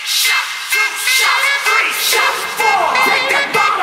Shot two, shot three, shot four. Take that bottle.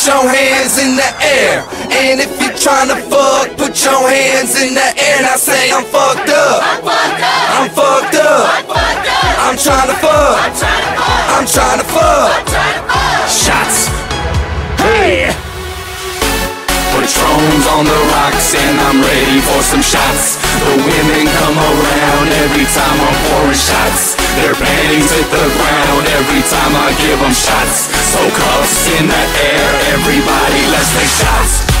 put your hands in the air. And if you tryna fuck, put your hands in the air. I say I'm fucked up. I'm fucked up. I'm tryna fuck. I'm tryna fuck. on the rocks and I'm ready for some shots. The women come around every time I'm pouring shots. Their panties hit the ground every time I give them shots. So cuffs in the air, everybody let's take shots.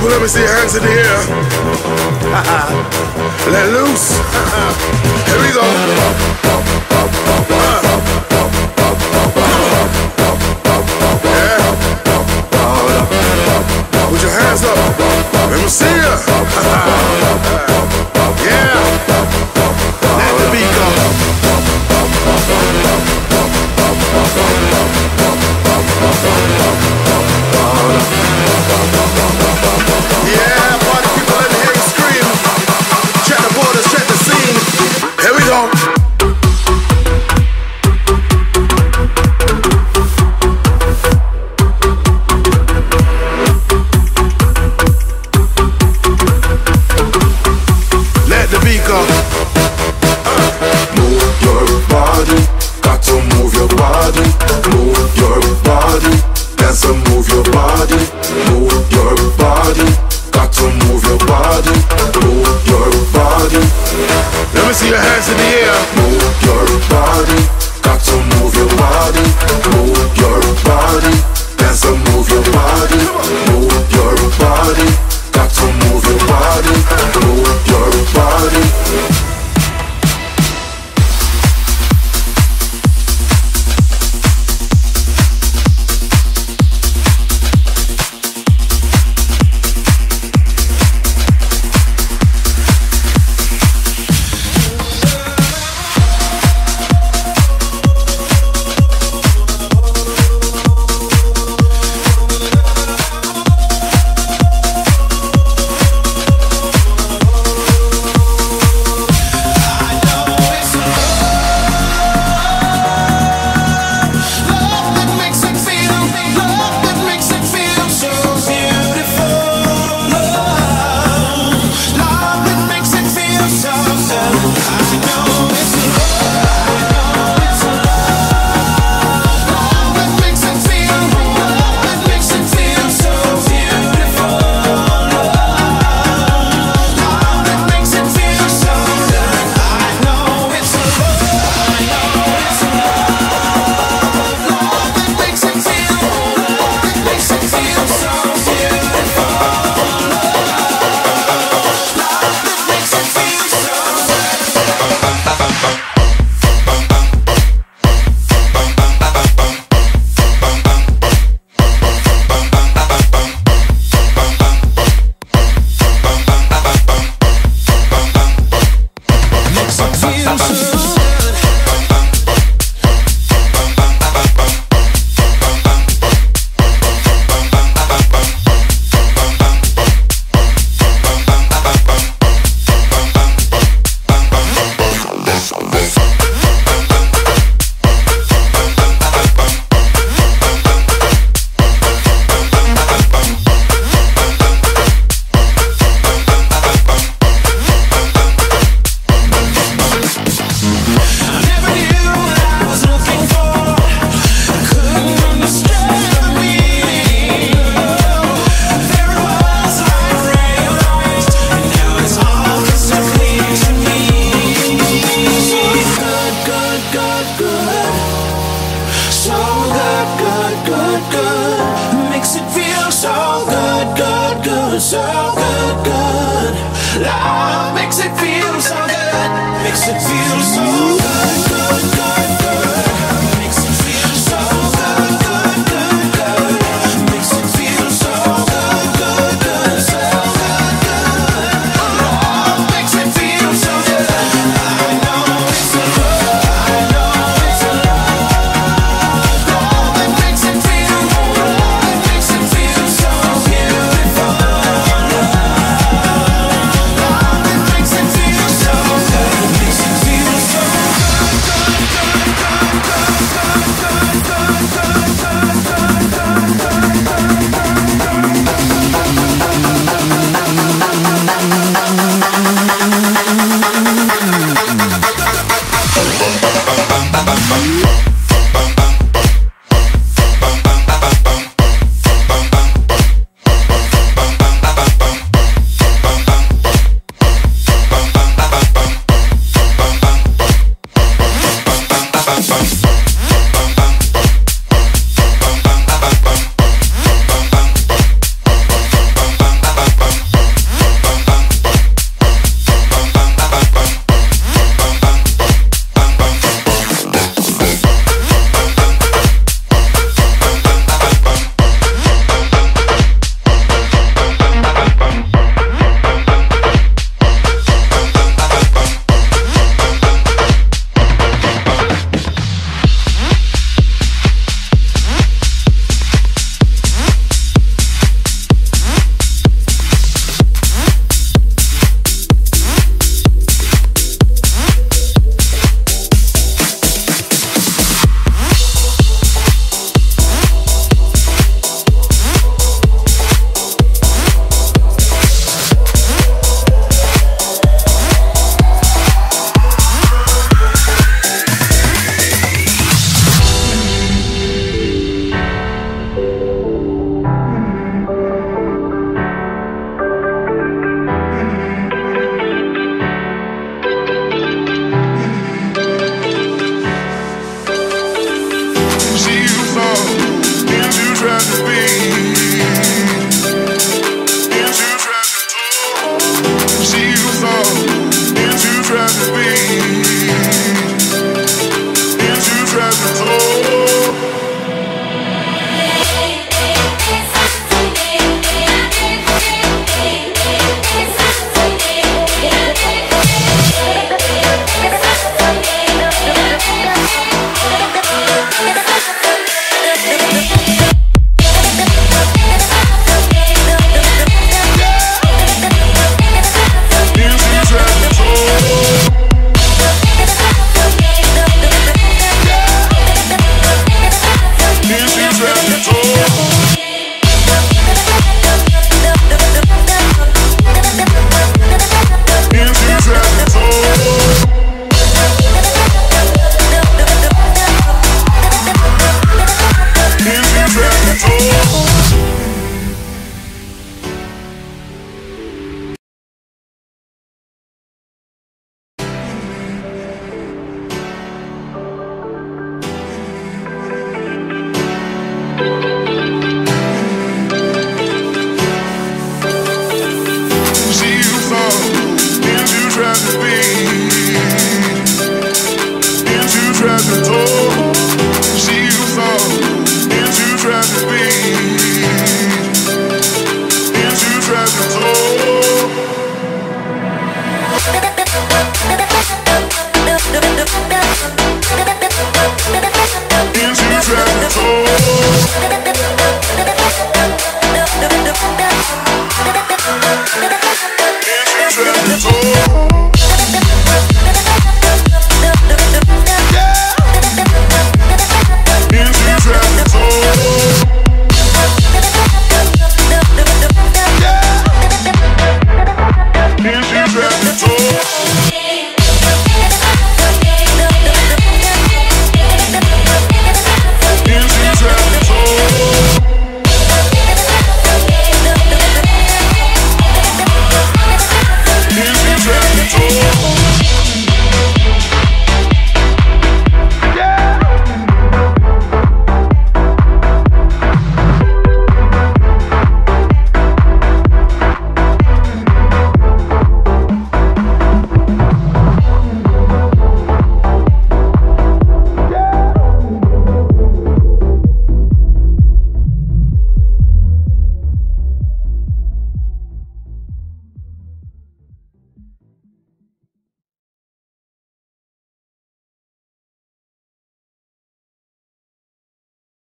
people, let me see your hands in the air. let loose. Here we go.